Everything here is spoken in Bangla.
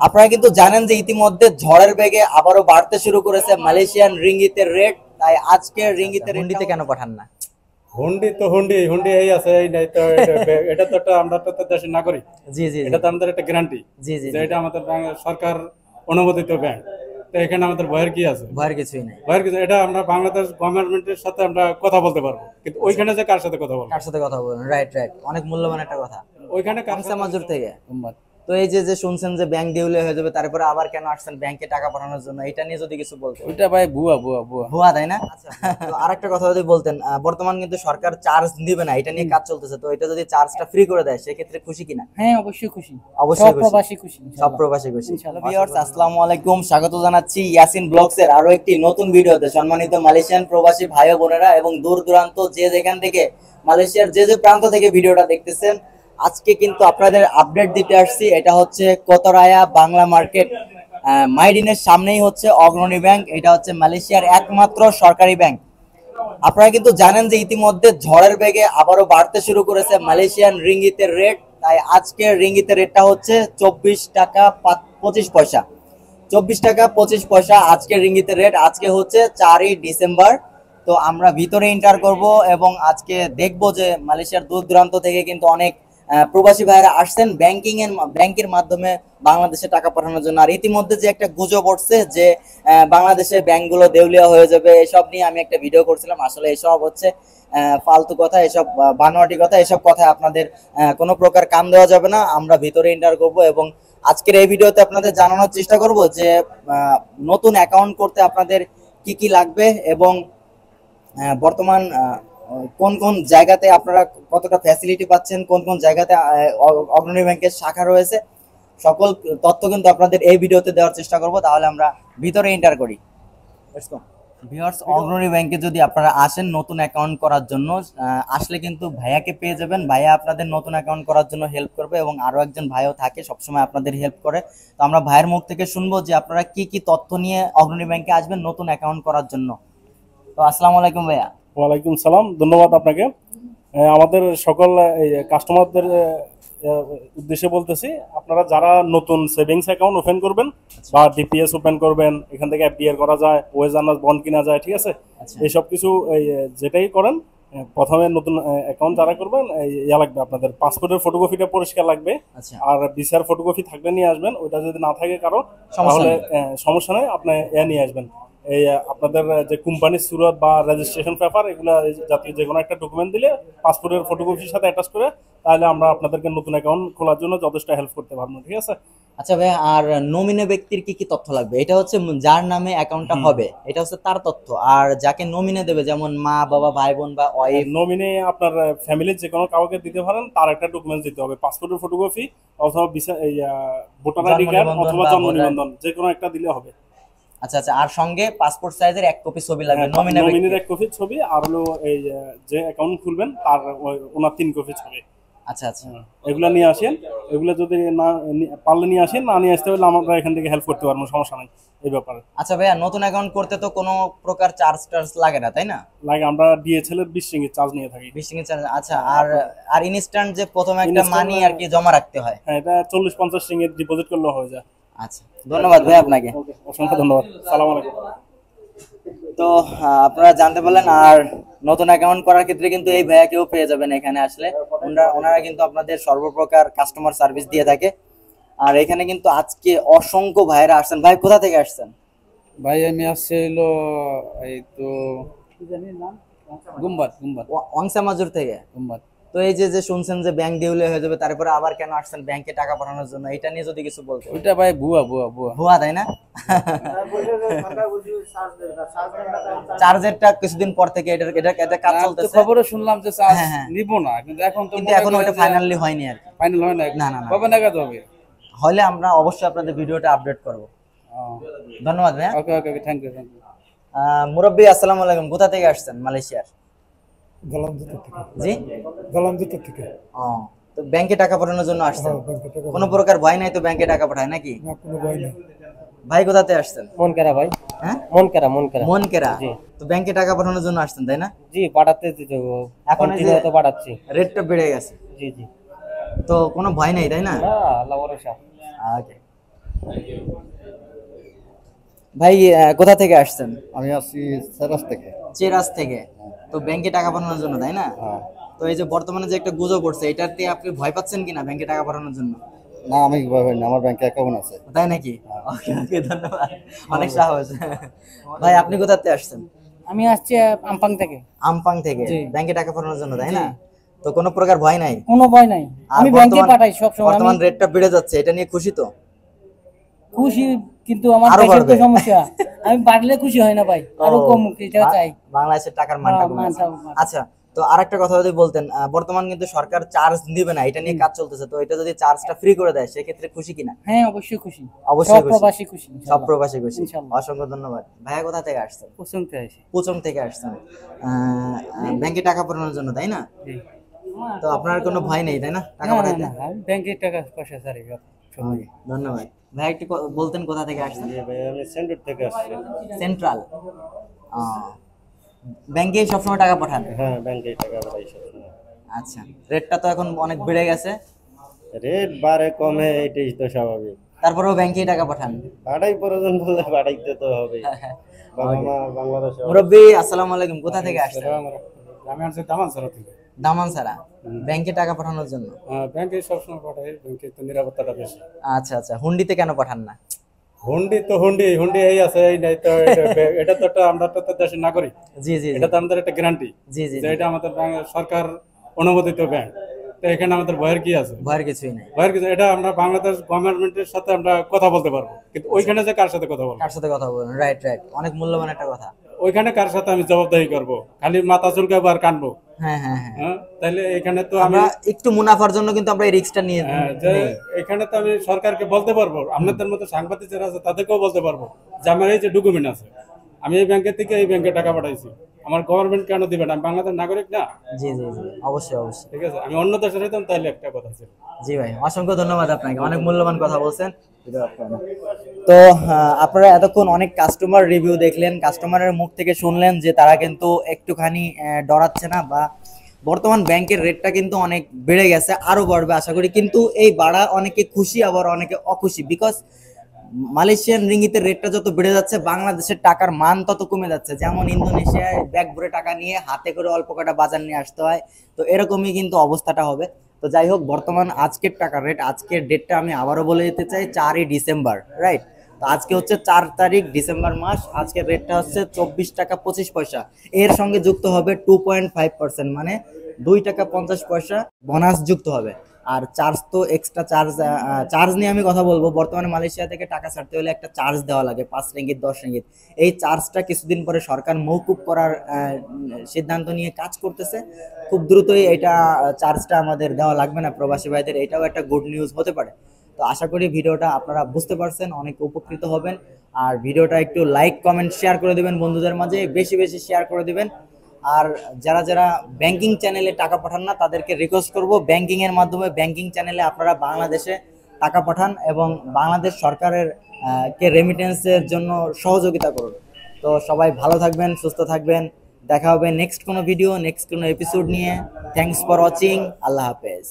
আপনারা কিন্তু জানেন যে ইতিমধ্যে ঝড়ের বেগে আবারও বাড়তে শুরু করেছে মালয়েশিয়ান রিঙ্গিতের রেট তাই আজকে রিঙ্গিতের রেন্ডিতে কেন পাঠান না? হুন্ডি তো হুন্ডি হুন্ডি এই আছে এই নাই তো এটা- তো একটা আমরা তো দেশের নাগরিক। জি জি জি। এটা তো আমাদের একটা গ্যারান্টি জি জি যে এটা আমাদের সরকার অনুমোদিত ব্যাংক। তো এখানে আমাদের ভয়ের কি আছে? ভয়ের কিছুই নাই। ভয়ের কিছু এটা আমরা বাংলাদেশ গভর্নমেন্টের সাথে আমরা কথা বলতে পারব। কিন্তু ওইখানে যে কার সাথে কথা বলব? কার সাথে কথা বলব? রাইট রাইট অনেক মূল্যবান একটা কথা। ওইখানে কার কামসা মাজুর থেকে। তো এই যে যে শুনছেন যে ব্যাংক দেউলে হয়ে যাবে তারপরে আবার কেন আসছেন ব্যাংকে টাকা পাঠানোর জন্য? এটা নিয়ে যদি কিছু বলতেন ওইটা ভাই ভুয়া ভুয়া ভুয়া। ভুয়া তাই না? আচ্ছা আর একটা কথা যদি বলতেন বর্তমান কিন্তু সরকার চার্জ দিবে না এটা নিয়ে কাজ চলতেছে তো এটা যদি চার্জটা ফ্রি করে দেয় সেক্ষেত্রে খুশি কিনা? হ্যাঁ অবশ্যই খুশি। অবশ্যই খুশি। প্রবাসী খুশি সব প্রবাসী খুশি। ভিউয়ার্স আসসালামু আলাইকুম। স্বাগত জানাচ্ছি ইয়াসিন ব্লগস এর আরও একটি নতুন ভিডিওতে। সম্মানিত মালয়েশিয়ান প্রবাসী ভাই ও বোনেরা এবং দূর দূরান্ত যে যেখান থেকে মালয়েশিয়ার যে যে প্রান্ত থেকে ভিডিওটা দেখতেছেন আজকে কিন্তু আপনাদের আপডেট দিতে আসছি, এটা হচ্ছে কোতরায়া বাংলা মার্কেট। মাইডিনের সামনেই হচ্ছে অগ্রণী ব্যাংক, এটা হচ্ছে মালয়েশিয়ার একমাত্র সরকারি ব্যাংক। আপনারা কিন্তু জানেন যে ইতিমধ্যে ঝড়ের বেগে আবারও বাড়তে শুরু করেছে মালয়েশিয়ান রিঙ্গিতের রেট তাই আজকের রিঙ্গিতের রেটটা হচ্ছে চব্বিশ টাকা পঁচিশ পয়সা। চব্বিশ টাকা পঁচিশ পয়সা আজকের রিঙ্গিতের রেট আজকে হচ্ছে চারই ডিসেম্বর। তো আমরা ভিতরে ইন্টার করব এবং আজকে দেখব যে মালয়েশিয়ার দূর দূরান্ত থেকে কিন্তু অনেক প্রবাসী ভাইরা আসছেন ব্যাংকিং এর ব্যাংকের মাধ্যমে বাংলাদেশে টাকা পাঠানোর জন্য। আর ইতিমধ্যে যে একটা গুজব উঠছে যে বাংলাদেশে ব্যাংকগুলো দেউলিয়া হয়ে যাবে, এসব নিয়ে আমি একটা ভিডিও করছিলাম। আসলে এসব হচ্ছে ফালতু কথা, এসব বানোয়াটি কথা, এসব কথায় আপনাদের কোনো প্রকার কান দেওয়া যাবে না। আমরা ভিতরে এন্টার করব এবং আজকের এই ভিডিওতে আপনাদের জানানোর চেষ্টা করব যে নতুন অ্যাকাউন্ট করতে আপনাদের কি কি লাগবে এবং বর্তমান কোন কোন জায়গাতে আপনারা কতটা ফ্যাসিলিটি পাচ্ছেন কোন কোন জায়গাতে অগ্রণী ব্যাংকের শাখা রয়েছে সকল তথ্য কিন্তু আপনাদের এই ভিডিওতে দেওয়ার চেষ্টা করব তাহলে আমরা ভিতরে এন্টার করি। ভিউয়ার্স অগ্রণী ব্যাংকে যদি আপনারা আসেন নতুন অ্যাকাউন্ট করার জন্য আসলে কিন্তু ভাইয়াকে পেয়ে যাবেন ভাইয়া আপনাদের নতুন অ্যাকাউন্ট করার জন্য হেল্প করবে এবং আরও একজন ভাইও থাকে সবসময় আপনাদের হেল্প করে। তো আমরা ভাইয়ের মুখ থেকে শুনব যে আপনারা কি কি তথ্য নিয়ে অগ্রণী ব্যাংকে আসবেন নতুন অ্যাকাউন্ট করার জন্য। তো আসসালামু আলাইকুম ভাইয়া। ওয়ালাইকুম সালাম ধন্যবাদ আপনাকে। আমাদের সকল কাস্টমারদের উদ্দেশ্যে বলতেছি আপনারা যারা নতুন সেভিংস অ্যাকাউন্ট ওপেন করবেন বা ডিপিএস ওপেন করবেন এখান থেকে এফডিআর করা যায় ওয়েজ আনার্স বন্ড কিনা যায় ঠিক আছে? আচ্ছা। এইসব কিছু এই, যেটাই করেন প্রথমে নতুন অ্যাকাউন্ট যারা করবেন ইয়া লাগবে আপনাদের পাসপোর্টের ফটোকপিটা পরিষ্কার লাগবে। আচ্ছা। আর ভিসার ফটোকপি থাকলে নিয়ে আসবেন ওইটা যদি না থাকে কারও তাহলে সমস্যা নেই আপনি এ নিয়ে আসবেন। এই আপনাদের যে কোম্পানির সুরত বা রেজিস্ট্রেশন পেপার এগুলো জাতীয় যে কোনো একটা ডকুমেন্ট দিলে পাসপোর্টের ফটোকপির সাথে অ্যাটাচ করে তাহলে আমরা আপনাদেরকে নতুন অ্যাকাউন্ট খোলার জন্য যথেষ্ট হেল্প করতে পারব ঠিক আছে? আচ্ছা ভাই আর নমিনে ব্যক্তির কি কি তথ্য লাগবে? এটা হচ্ছে যার নামে অ্যাকাউন্টটা হবে এটা হচ্ছে তার তথ্য। আর যাকে নমিনে দেবে যেমন মা বাবা ভাই বোন বা ওয়াইফ নমিনি আপনার ফ্যামিলির যে কোনো কাউকে দিতে পারেন তার একটা ডকুমেন্ট দিতে হবে পাসপোর্টের ফটোকপি অথবা ভোটার আইডি কার্ড অথবা জন্ম নিবন্ধন যে কোনো একটা দিলে হবে। আচ্ছা আচ্ছা আর সঙ্গে পাসপোর্ট সাইজের এক কপি ছবি লাগবে হ্যাঁ, নমিনির এক কপি ছবি আর হলো এই যে অ্যাকাউন্ট খুলবেন তার ওনার তিন কপি ছবি। আচ্ছা আচ্ছা। এগুলো নিয়ে আসেন এগুলো যদি না পারলে নিয়ে আসেন না নিয়ে আসতে হলে আমরা এখান থেকে হেল্প করতে পারব সমস্যা নাই এই ব্যাপারে। আচ্ছা ভাইয়া নতুন অ্যাকাউন্ট করতে তো কোনো প্রকার চার্জ টার্জ লাগে না তাই না? লাগে আমরা ডিএচএল এর বিশ রিঙ্গিত চার্জ নিয়ে থাকি। বিশ চার্জ আচ্ছা আর আর ইনস্ট্যান্ট যে প্রথমে একটা মানি আর কি জমা রাখতে হয়? হ্যাঁ এটা চল্লিশ পঞ্চাশ রিঙ্গিত ডিপোজিট করলে হয়ে যায়। আচ্ছা ধন্যবাদ ভাই আপনাকে। অসংখ্য ধন্যবাদ। সালাম আলাইকুম। তো আপনারা জানতে পারলেন আর নতুন অ্যাকাউন্ট করার ক্ষেত্রে কিন্তু এই ভাইয়াকেও পেয়ে যাবেন এখানে আসলে। ওনারা ওনারা কিন্তু আপনাদের সর্বপ্রকার কাস্টমার সার্ভিস দিয়ে থাকে। আর এখানে কিন্তু আজকে অসংখ্য ভাইরা আসছেন। ভাই কোথা থেকে আসছেন? ভাই আমি আসছে হলো এই তো গুম্বাদ গুম্বাদ। ওয়াংসা মাজুর থেকে? গুম্বাদ। তো এই যে যে শুনছেন যে ব্যাংক দেউলে হয়ে যাবে তারপরে আবার কেন আসছেন ব্যাংকে টাকা পাঠানোর জন্য? এটা নিয়ে যদি কিছু বলতে। ওইটা ভাই ভুয়া ভুয়া ভুয়া। ভুয়া তাই না? চার্জেরটা কিছুদিন পর থেকে এটা এটা এটা কাজ চলতেছে। খবরে শুনলাম যে চার্জ হ্যাঁ, হ্যাঁ। নিব না কিন্তু এখন তো কিন্তু এখন ওটা ফাইনালি হয়নি আর ফাইনাল হয় না না, না, না। কবে নাগাদ হবে? হলে আমরা অবশ্যই আপনাদের ভিডিওটা আপডেট করব। ধন্যবাদ ভাইয়া। Okay okay okay thank you thank you মুরব্বী আসসালামু আলাইকুম। কোথা থেকে আসছেন? মালয়েশিয়ার। গলাম জুতো থেকে। জি? থেকে। ও তো ব্যাংকে টাকা পাঠানোর জন্য আসছেন? কোনো প্রকার ভয় নাই তো ব্যাংকে টাকা পাঠায় নাকি? না কোনো ভয় নেই। ভাই কোথাতে আসছেন? মন কেরা ভাই। হ্যাঁ? তো ব্যাংকে টাকা পাঠানোর জন্য আসছেন তাই না? জি পাঠাতে এখন তো পাঠাচ্ছি। রেটটা বেড়ে গেছে। জি জি। তো কোনো ভয় নেই তাই না? না আল্লাহ ভরসা। ওকে। ভাই কোথা থেকে আসছেন? আমি আসছি থেকে। চেরাস থেকে। তো ব্যাংকে টাকা পাঠানোর জন্য তাই না? হ্যাঁ। তো এই যে বর্তমানে যে একটা গুজব পড়ছে এটাতে আপনি ভয় পাচ্ছেন কিনা ব্যাংকে টাকা পাঠানোর জন্য? না আমি ভয় পাই না আমার ব্যাংকে অ্যাকাউন্ট আছে। তাই নাকি? ওকে ওকে ধন্যবাদ। অনেক সাহস। ভাই আপনি কোথা থেকে আসছেন? আমি আসছি আমপাং থেকে। আমপাং থেকে? ব্যাংকে টাকা পাঠানোর জন্য তাই না? তো কোনো প্রকার ভয় নাই? কোনো ভয় নাই। আমি ব্যাংকে বর্তমান- পাঠাই সব সময় আমি বর্তমান রেটটা বেড়ে যাচ্ছে এটা নিয়ে খুশি তো? খুশি কিন্তু আমার দেশের তো সমস্যা। আমি বাড়লে খুশি হয় না ভাই আরও কম এটা চাই। বাংলাদেশের টাকার মানটা কমে। আচ্ছা তো আরেকটা কথা যদি বলতেন বর্তমান কিন্তু সরকার চার্জ দিবে না এটা নিয়ে কাজ চলতেছে তো এটা যদি চার্জটা ফ্রি করে দেয় সেক্ষেত্রে খুশি কিনা? হ্যাঁ অবশ্যই খুশি। অবশ্যই খুশি। প্রবাসী খুশি সব প্রবাসী খুশি। অসংখ্য ধন্যবাদ। ভাইয়া কোথা থেকে আসছেন? পুচং থেকে আসছেন। আহ, আহ, ব্যাংকে টাকা পাঠানোর জন্য তাই না? তো আপনার কোনো ভয় নেই তাই না? টাকা পাঠাইতে? ব্যাংকে টাকা পয়সা ছাড়ি Okay, ধন্যবাদ। ভাই একটু বলতেন কোথা থেকে আসছেন? ভাই আমি সেন্টার থেকে আসছি। সেন্ট্রাল। ব্যাংকে সবসময় টাকা পাঠান? হ্যাঁ ব্যাংকে টাকা পাঠাই সবসময়। আচ্ছা। রেটটা তো এখন অনেক বেড়ে গেছে। রেট বাড়ে কমে এটাই তো স্বাভাবিক। তারপরেও ব্যাংকেই টাকা পাঠান? পাঠাই প্রয়োজন বললে পাঠাইতে তো হবে। বাবা মা বাংলাদেশে মুরব্বী আসসালামু আলাইকুম। কোথা থেকে আসছেন? আমি আসছি দামানসারা থেকে। দামানসারা ব্যাংকে টাকা পাঠানোর জন্য? ব্যাংকে সবসময় পাঠাই ব্যাংকে তো নিরাপত্তাটা বেশি। আচ্ছা আচ্ছা হুন্ডিতে কেন পাঠান না? হুন্ডি তো হুন্ডি হুন্ডি এই আছে এই নাই তো এটা- তো একটা আমরা তো দেশের নাগরিক। জি জি এটা তো আমাদের একটা গ্যারান্টি জি জি যে এটা আমাদের সরকার অনুমোদিত ব্যাংক। তো এখানে আমাদের ভয়ের কি আছে? ভয়ের কিছুই নাই। ভয়ের কিছু এটা আমরা বাংলাদেশ গভর্নমেন্টের সাথে আমরা কথা বলতে পারব। কিন্তু ওইখানে যে কার সাথে কথা বলব? কার সাথে কথা বলব? রাইট রাইট অনেক মূল্যবান একটা কথা। ওইখানে কার সাথে আমি জবাবদাহি করব? খালি মাথা চুলকাবো আবার কানবো? হ্যাঁ হ্যাঁ হ্যাঁ। তাহলে এখানে তো আমরা একটু মুনাফার জন্য কিন্তু আমরা এই রিস্কটা নিয়ে এখানে তো আমি সরকারকে বলতে পারব। আপনাদের মতো সাংবাদিক যারা আছে তাদেরকেও বলতে পারব। যে আমার এই যে ডকুমেন্ট আছে আমি এই ব্যাংকের থেকে এই ব্যাংকে টাকা পাঠাইছি। আমার গভর্নমেন্ট কেন দিবে না? আমি বাংলাদেশ নাগরিক না? জি জি জি। অবশ্যই অবশ্যই। ঠিক আছে? আমি অন্য দেশের হইতাম তাহলে একটা কথা ছিল। জি ভাই অসংখ্য ধন্যবাদ আপনাকে। অনেক মূল্যবান কথা বলছেন। তো আপনারা এতক্ষণ অনেক কাস্টমার রিভিউ দেখলেন কাস্টমারের মুখ থেকে শুনলেন যে তারা কিন্তু একটুখানি ডরাচ্ছে না বা বর্তমান ব্যাংকের রেটটা কিন্তু অনেক বেড়ে গেছে আরও বাড়বে আশা করি। কিন্তু এই বাড়া অনেকে খুশি আবার অনেকে অখুশি। বিকজ মালয়েশিয়ান রিঙ্গিতের রেটটা যত বেড়ে যাচ্ছে, বাংলাদেশের টাকার মান তত কমে যাচ্ছে। যেমন ইন্দোনেশিয়ায় ব্যাগ ভরে টাকা নিয়ে হাতে করে অল্প কটা বাজার নিয়ে আসতে হয়, তো এরকমই কিন্তু অবস্থাটা হবে। তো যাই হোক, বর্তমান আজকের টাকার রেট আজকের ডেটটা আমি আবারও বলে দিতে চাই, চারই ডিসেম্বর রাইট তো আজকে হচ্ছে চার তারিখ ডিসেম্বর মাস, আজকের রেটটা হচ্ছে চব্বিশ টাকা পঁচিশ পয়সা। এর সঙ্গে যুক্ত হবে টু পয়েন্ট ফাইভ পার্সেন্ট মানে দুই টাকা পঞ্চাশ পয়সা বোনাস যুক্ত হবে। আর চার্জ তো এক্সট্রা চার্জ চার্জ নিয়ে আমি কথা বলব। বর্তমানে মালয়েশিয়া থেকে টাকা ছাড়তে হলে একটা চার্জ দেওয়া লাগে, পাঁচ রিঙ্গিত দশ রিঙ্গিত এই চার্জটা কিছুদিন পরে সরকার মৌকুব করার সিদ্ধান্ত নিয়ে কাজ করতেছে। খুব দ্রুতই এটা চার্জটা আমাদের দেওয়া লাগবে না, প্রবাসী ভাইদের। এটাও একটা গুড নিউজ হতে পারে। তো আশা করি ভিডিওটা আপনারা বুঝতে পারছেন, অনেক উপকৃত হবেন। আর ভিডিওটা একটু লাইক কমেন্ট শেয়ার করে দেবেন বন্ধুদের মাঝে। বেশি বেশি শেয়ার করে দিবেন। আর যারা যারা ব্যাংকিং চ্যানেলে টাকা পাঠান না, তাদেরকে রিকোয়েস্ট করব ব্যাংকিং এর মাধ্যমে ব্যাংকিং চ্যানেলে আপনারা বাংলাদেশে টাকা পাঠান এবং বাংলাদেশ সরকারের কে রেমিটেন্সের জন্য সহযোগিতা করুন। তো সবাই ভালো থাকবেন, সুস্থ থাকবেন। দেখা হবে নেক্সট কোনো ভিডিও নেক্সট কোনো এপিসোড নিয়ে। থ্যাংকস ফর ওয়াচিং আল্লাহ হাফেজ।